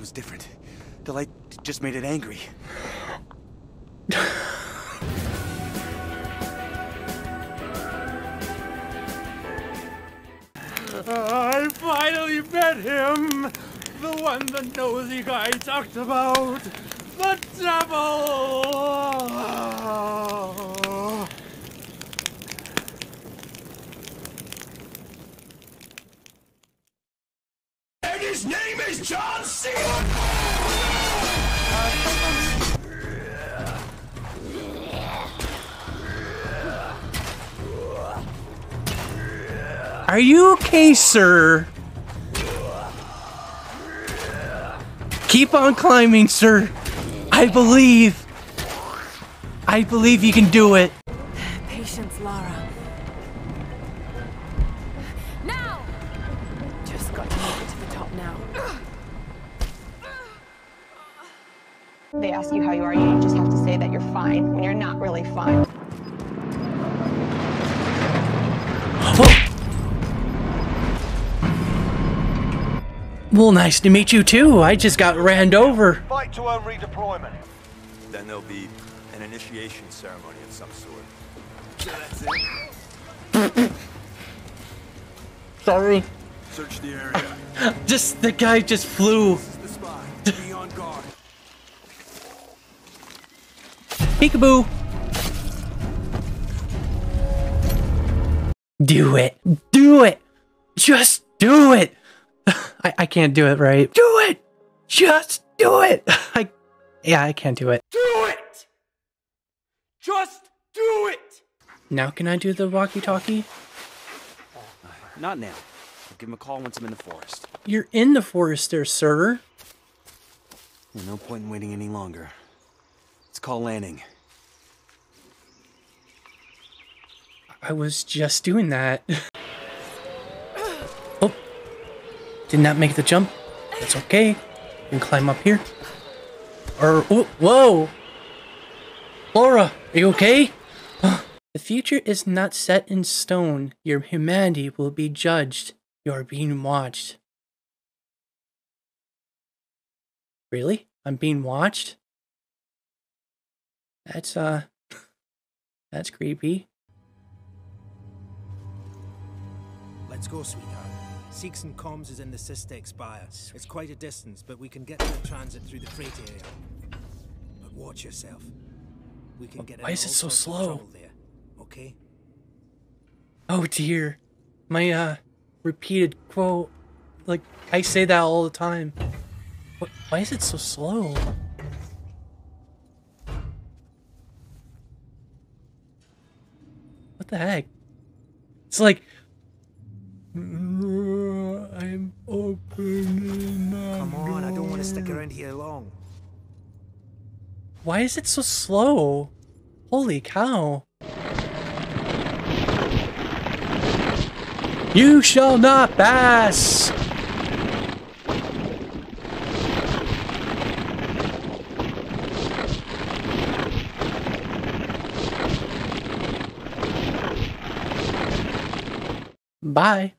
was different. The light just made it angry. I finally met him! The one the nosy guy talked about! The devil! And his name is John C. Are you okay, sir? Keep on climbing, sir. I believe. I believe you can do it. Patience, Lara. They ask you how you are, you just have to say that you're fine when you're not really fine. Well, nice to meet you too. I just got ran over. Fight to own redeployment. Then there'll be an initiation ceremony of some sort. So that's it. Sorry. Search the area. Just the guy just flew. This is the spot. Be on guard. Peekaboo. Do it. Do it. Just do it. I, I can't do it right. Do it. Just do it. I yeah, I can't do it. Do it! Just do it! Now can I do the walkie-talkie? Not now. I'll give him a call once I'm in the forest. You're in the forest there, sir. There's no point in waiting any longer. Let's call Lanning. I was just doing that. oh. Did not make the jump. That's okay. Can climb up here. Or, oh, whoa! Laura, are you okay? the future is not set in stone. Your humanity will be judged. You are being watched. Really? I'm being watched? That's, uh... That's creepy. Let's go, sweetheart. Seegson Comms is in the SysTech Spire. It's quite a distance, but we can get to the transit through the freight area. But watch yourself. We can get why is it so slow? there. Okay? Oh dear. My uh repeated quote like I say that all the time. What, why is it so slow? What the heck? It's like I'm opening Come on, I don't want to stick around here long. Why is it so slow? Holy cow. You shall not pass! Bye.